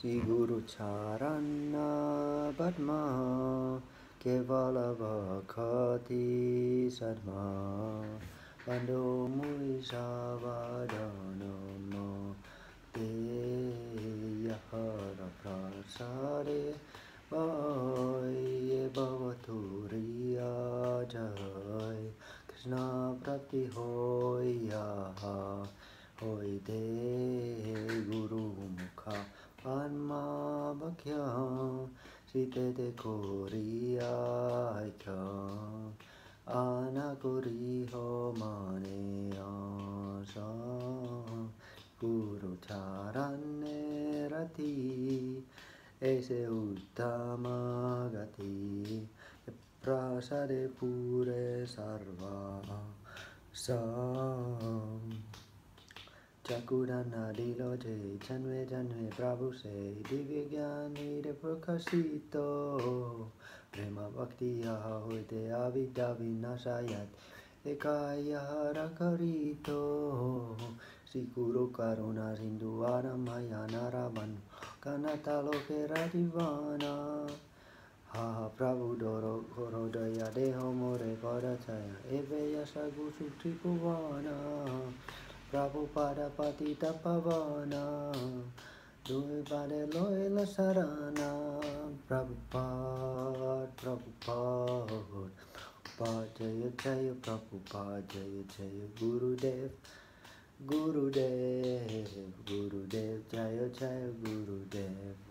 श्री गुरु चरण पद्मा केवल भक्ति बन्धो मुई सावधान ते यहर प्रसारे ये भवतु रिया जय। कृष्ण प्राप्ति होया होय दे गुरु मुखा Panma Bhakya Site de Koriya Kya Anakuri Ho Mane Asa Guru Charane Rati Ese Uttama Gati Prasade Pure Sarva Sam চাকুরানা লীলজে জন্মে জন্মে প্রভু সে দিব্য জ্ঞানীর প্রকাশিত প্রেমা ভক্তি ইহা হইতে আবিদ্যা বিনাশায়াত একায়ারাকরিত শ্রীগুরু করুণা সিন্ধু আরমায়া নারাবন কানাতালোকে রাজিবানা হা হা প্রভু ডর ঘর দয়া দেহ মোরে কর ছায়া এবে আশা গুসু ত্রিপুবানা Prabhupada Patita Pavana Duivade Loila Sarana Prabhupada Prabhupada Prabhupada Jaya Jaya Prabhupada Jaya Jaya Gurudev Gurudev Gurudev Jaya Jaya Gurudev